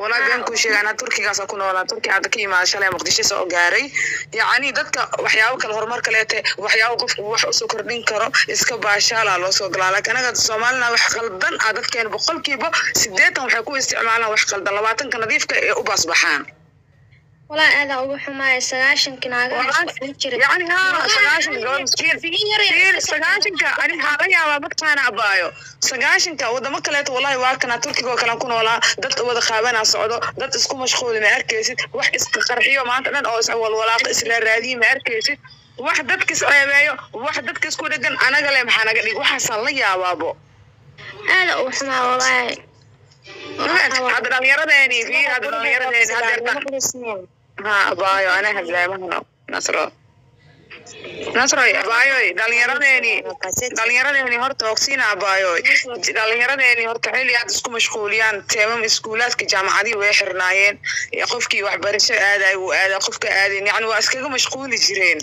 walaa been kuu sheegaana turkigaasa ku noolaa turki hadda ka yimaada shalay muqdisho soo gaaray yacni dadka waxyaabo kale horumar kaleete waxyaabo qofku wax u soo kordhin karo iska baashaalaa loo soo galaa laakiin anaga soomaalina wax qaldan ah dadkeena boqolkiiba sideetan waxay ku isticmaalaan wax qaldan labaatanka nadiifka ee u baasbaxaan walaa aadaa ugu xumaaya sagaashankii naagaha isku celin jiray yani ha sagaashan gabadh miskiin fiir sagaashanka ani waxaa la yaabaa dadkaana abaayo sagaashanka wadamo kaleeto wallahi waa kana turkiga oo kale ku noolaa dad wada qaabanaa socdo dad isku mashquuli ma arkaysid wax iska qarxiyo maanta dhan oo iswalwalaaqo isla raadiye ma arkaysid wax dadka is ceebeeyo wax dadka isku dhegan anaga le maxaa naga dhig waxaasaan la yaabaabo aada ugu xumaa walaahi hadda dhallinyaradeeni fiir hadda dhallinyaradeeni hadeerta ha abaayo ana hadlaamahano nasro nasroy abaayoy dhallinyaradeeni dhallinyaradeeni horta ogsiina abaayoy dhallinyaradeeni horta xilli aad isku mashquuliyaan teemam iskuulaadka jaamacadihii way xirnaayeen qofkii waxbarasho aaday wuu aadaa qofka aadayn yani waa iskaga mashquuli jireen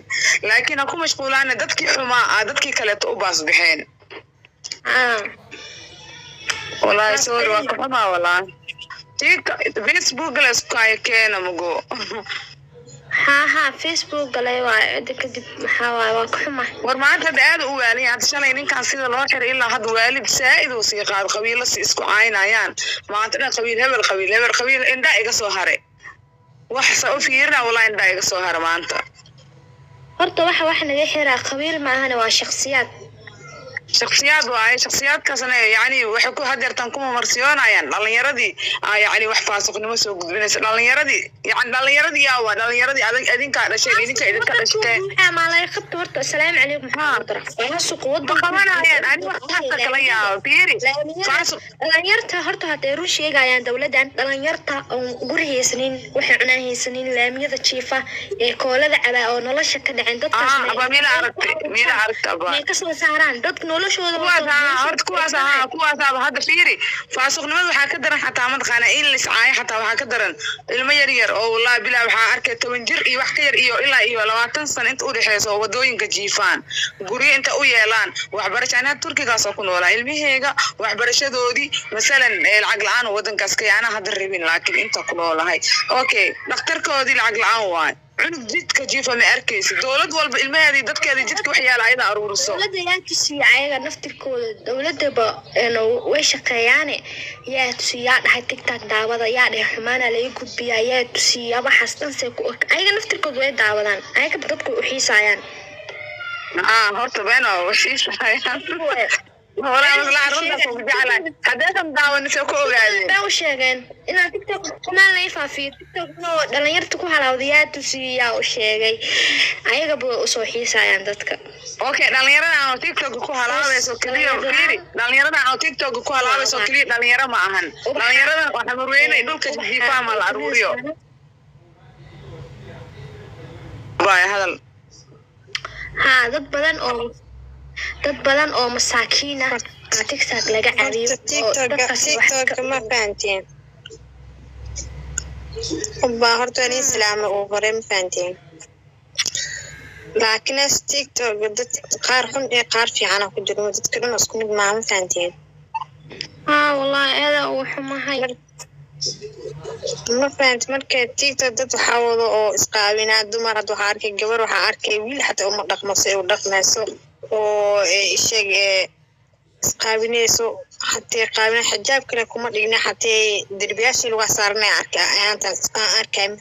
laakiin ha ku mashquulaana dadkii xumaa ah dadkii kaleeto u baasbaxeen wallaahi sorry waa ka xumaa wallaahi tika facebook la isku haya keena mugo haa haa facebook galay waayo cidda kadib maxaa waaye waa ka xuma war maanta hadda aad u waaliya hadda shalay ninkan sida loo xiray ilaa hadda waalid saa'id uu sii qaado qabiilo si isku caynayaan maanta dhan qabiil hebel qabiil hebel qabiil indhaa iga soo hare wax sa u fiirina walaa indhaa iga soo hare maanta horta waxa wax naga xiraa qabiil maahane waa shaksiyaad shaksiyaad waaye shaksiyaadkaasna yani waxay ku hadeertaan kuma marsiyoonayaan dhalinyaradii yani wax faasiqnimo soo gudbinaysa dhalinyaradii yani dhalinyaradii yaa waa dhalinyaradii adag idinkaa dhasheen idinka idinka dhashteen qabanayaan ani waxaasa kala yaaba fiiri dhalinyarta horta hadday run sheegayaan dowladan dhalinyarta oon guri haysanin waxay cunaan haysanin laamiyada jiifa ee koolada cabaa oo nolosha ka dhaceen dadkaas miila aragtay miila aragta aba may ka soo saaraan dadka noloshooda kuwaas haa horta kuwaas haa kuwaasaaba hadda fiiri faasuqnimada waxaa ka daran xataa mataqaana in la iscaayo xataa waxaa ka daran ilmo yar yar oo wallahi bilaa waxaa arkay toban jir iyo wax ka yar iyo ilaa iyo labaatan sano inta udhexeysa oo waddooyinka jiifaan guryo inta u yeelaan waxbarasho anaha turkigaas oo ku noolaa ilmaheyga waxbarashadoodii masalan lacag la'aan wadankaas kay anaa hadda rabin laakiin inta ku noolahay okay dhakhtarkoodii lacag la'aan waay cunug jidka jiifa ma arkaysa dowlad walba ilmaheedii dadkeeda jidka wax yaalla ayada aruuriso. Dowladda yaa tusiya ayaga naftirkooda. Dowladaba way shaqeeyaane. Yaa tusiya yaa dhahay tigtag daawada yaa dhahay xumaana laga gudbiya yaa tusiya waxaas dhan se ku og ayaga naftirkooda way daawadaan ayaga dadku u xiisayaan aa horta beeno washiisayaan walaa sheegeen inaan faafiyo. Dhalinyarta ku halawda yaa tusiya yaa u sheegay. Ayagaba way u soo xiisayaan dadka. Okay dhalinyarada aan tiktok ku halaabayso keliya fiiri. Dhalinyarada aan tiktok ku halaabayso keliya dhalinyaro ma ahan. dhalinyaradan waa xamurweynay dhulka jiifaama la aruuriyo. Waay hadal. Haa dad badan oo dad badan oo masaakiin ah tiktok laga cariyo ma fahanteen baa horta ani islaama uu hore ma fahanteen laakiin as tiktok dad qaar xun iyo qaar fiicana ku jiro dadka dhan isku mid ma fahanteen ma fahanti marka tiktok dad waxaa wado oo isqaabinaa dumar waxaa arkay gabar waxaa arkay wiil xataa uma dhaqmaso ee u dhaqmayso oo ee ishag ee isqaabinayso hatee qaabina xijaab kale kuma dhigna hatee derbiyaashii arka ayaantan aan arkay ma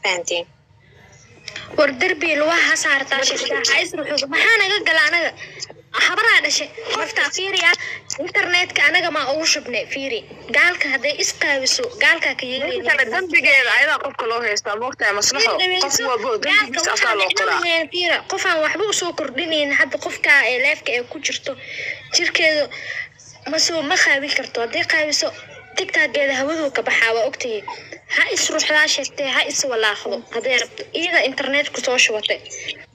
war derbi lugaha ha saartaa maxaa naga gala anaga habaraa dhashay horta fiiriya internetka anaga maa ugu shubnay fiiri gaalka hadday isqaabiso gaalkaa ka inta kale dambigeeda ayadaa qofka loo haystaa moogtahay maslaxo qof walbo dambigiisa asaa loo qoraa. fiira qofaan waxba u soo kordhinayn hadda qofka ee leefka ee ku jirto jirkeedu masoo ma qaabin karto. Hadday qaabiso tigtaageeda hawaduu ka baxaa waa ogtahay ha isruuxdaa sheegtee ha iswalaaqdo hadday rabto iyada internetku soo shubatay.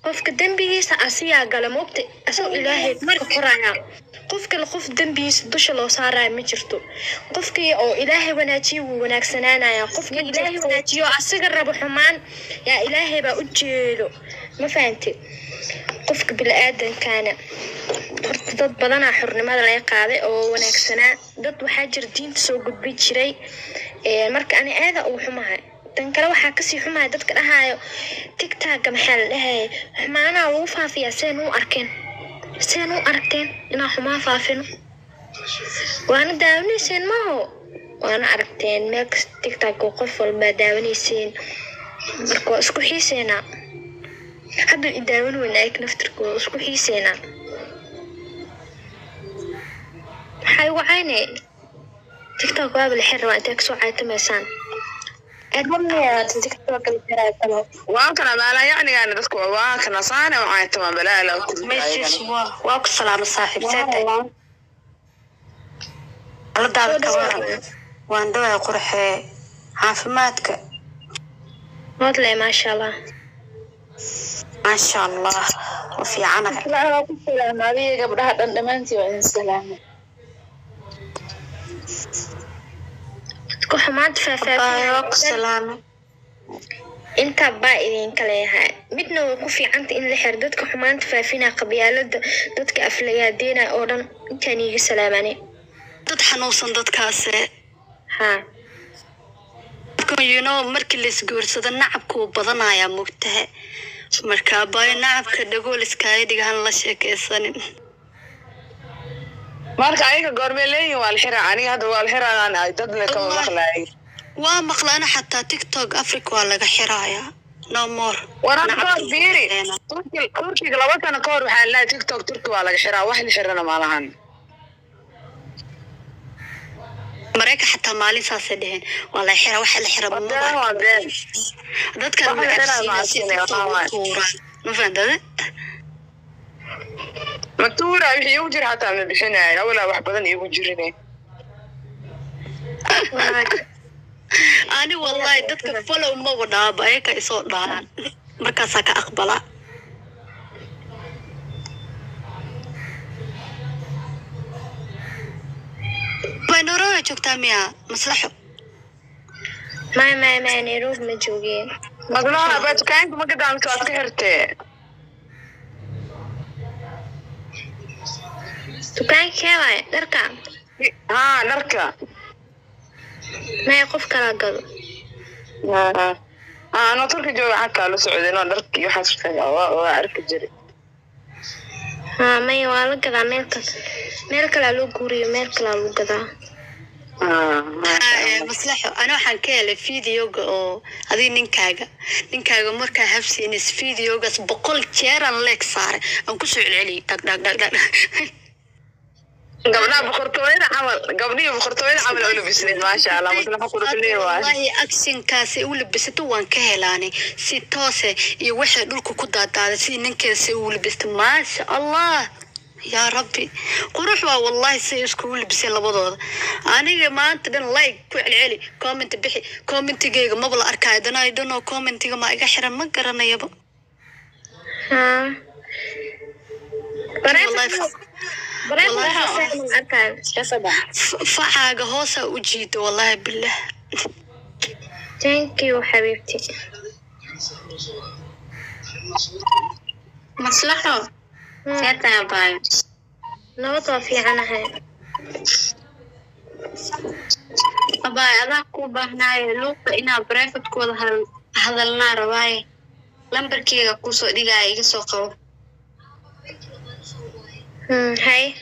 Qofka dembigiisa asiyaa gala moogta asagoo ilaahay ka koraya qof kale qof dembigiisa dusha loo saaraya ma jirto. Qofkii oo ilaahay wanaajiyo wuu wanaagsanaanaya qofkii ilaahay wanaajiyo asiga rabo xumaan yaa ilaahay baa u jeedo. Ma fahante qofka bini-aadankana horta dad badanaa xornimada laga qaaday oo wanaagsanaa dad waxaa jira diinta soo gudbi jiray. Marka ani aada ugu xumahay tan kale waxaa ka sii xumahay dadka dhahayo tigtaaga maxaa la dhahayay xumaanaha lagu faafiyaa seen u arkeen. Seen u arkeen inaan xumaan faafino. Waana daawanayseen maho. Waana aragteen meel kasta qof walbaa daawanayseen. Marka waa isku xiiseynaa hadda i daawan weyna naftirkooda isku xiiseynaa maxaa igu cayne tigtog waaba la xir rabaa intay ka soo caytamaysaan waan kana maala yacnigaana dadku waa kana saane waxay tamaan balaala maysis waa waa ku salaamo saaxiib seetay aladaada ka waran waan dhawahay qurxee caafimaadka moodle maasha allah maasha allah wa fiicanahay adiga gabdhaha dhan dhammaantii waa idin salaamay intaa baa idinka leeyahay midna way ku fiicanta in la xiro dadka xumaanta faafinaa qabyaalada dadka aflagaadeena oo dhan intaan iiga salaamane dad xanuunsan dadkaase know markii laisguursado nacabka wuu badanayaa mogtahe marka bayo nacabka dhagool iskaaga dhigahan la sheekeysanin marka ayaga goormee leeyihiin waa la xiraa. Aniga hadda waa la xiraan ay dad le kama maqlaayay waa maqlaana xataa tiktok africa waa laga xirayaa. No more. Nacabka kahor fiiri. turkiga laba sano ka hor waxaa la tiktok turki waa laga xiraa. Wax la xirana malahan mareyka xataa maalin saasay dheheen waa la xira waxa la xira dadkan Waxa la xiraa macabsiina si macabsiina, tiktok waxaa u waaye. tuuraan ma fahantada matuura wixii igu jira xataa ma bixinayo awalaa wax badan iigu jirine ani wallahi dadka follow maba dhaaba ayaka isoo dhaaraan markaasaa ka aqbalaa baynoroa joogtaa miya maslaxo maya maya maya nairobi ma joogeen madlaha baa dukaanka ma gadaamta waad ka xirtee dukaanka kee waaye dharka haa dharka maya qof kala gado. Haa anoo turka jooga xataa la socday noo dharkii waxaas waa waa arki jiray haa maya waa la gadaa meel kal meel kalaa loo guuriyo meel kalaa lagu gadaa. Haa Ah, eh, maslaxo. Ana waxaan ka helay videoga oo adiga ninkaaga. Ninkaaga markaa habsiinis videogaas boqol jeeraan leeg saaray. Aan ku soo celceliyay dhag dhag dhag dhag gabdhaha boqortooyada camal gabdhihii boqortooyada camal oo labisneed maasha allah maslaxa quruxlee waay wallahi actionkaasi u labisato waan ka helaanay si toose iyo waxay dhulka ku daadaaday si ninkeesi u labista maasha allah yaa rabbi qurux waa wallahi si iskugu labiseen labadooda aniga maanta dhan like ku celceli comment bixi commentigayga maba la arkaayo dana i don't know commentiga ma iga xiran ma garanayaba facaaga hoosa u thank you xabiibti maslaxo Hmm, seetaa baayo nabad waa fiicanahay abaay adaa kuu baahnaayo luuqa inaa hadal- hadalnaa rabaaye lambarkeyga ku soo dhigaya iga soo qabo 嗯系